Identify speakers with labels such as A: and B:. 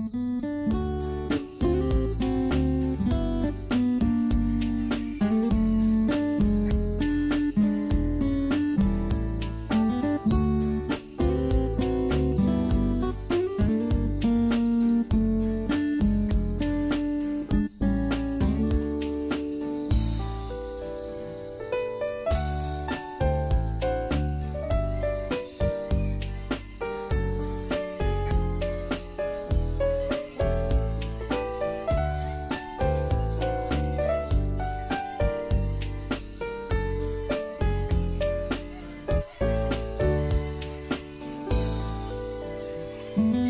A: Bye. 嗯。